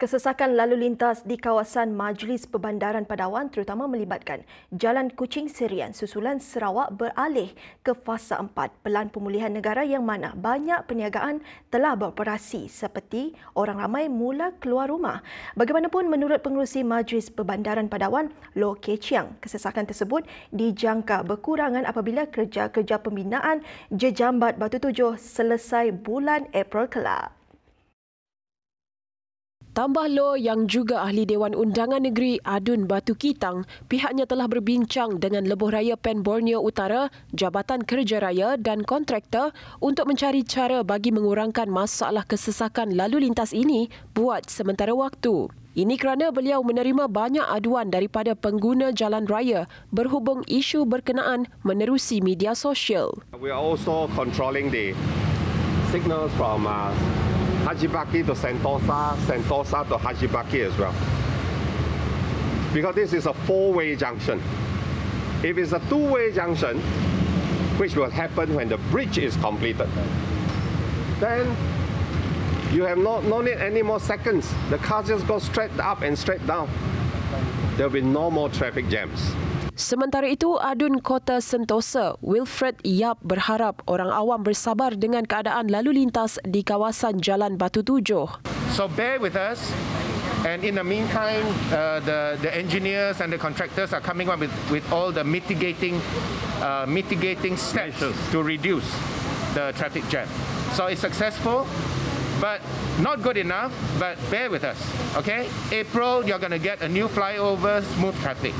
Kesesakan lalu lintas di kawasan Majlis Perbandaran Padawan terutama melibatkan Jalan Kuching Serian susulan Sarawak beralih ke fasa 4 pelan pemulihan negara yang mana banyak perniagaan telah beroperasi seperti orang ramai mula keluar rumah. Bagaimanapun menurut pengurusi Majlis Perbandaran Padawan Lo Kee Chiang, kesesakan tersebut dijangka berkurangan apabila kerja-kerja pembinaan jejambat Batu Tujuh selesai bulan April kelak. Tambah Lo yang juga ahli Dewan Undangan Negeri Adun Batu Kitang, pihaknya telah berbincang dengan Lebuh Raya Pen Borneo Utara, Jabatan Kerja Raya dan kontraktor untuk mencari cara bagi mengurangkan masalah kesesakan lalu lintas ini buat sementara waktu. Ini kerana beliau menerima banyak aduan daripada pengguna jalan raya berhubung isu berkenaan menerusi media sosial. We are also controlling the signals from uh, Hajibaki to Sentosa, Sentosa to Hajibaki as well. Because this is a four-way junction. If it's a two-way junction, which will happen when the bridge is completed, then you have no, need any more seconds. The car just goes straight up and straight down. There will be no more traffic jams. Sementara itu, Adun Kota Sentosa, Wilfred Yap berharap orang awam bersabar dengan keadaan lalu lintas di kawasan Jalan Batu Tujuh. So bear with us. And in the meantime, uh, the the engineers and the contractors are coming up with, with all the mitigating uh, mitigating steps to reduce the traffic jam. So it's successful, but not good enough. But bear with us, okay? April, you're going to get a new flyover, smooth traffic.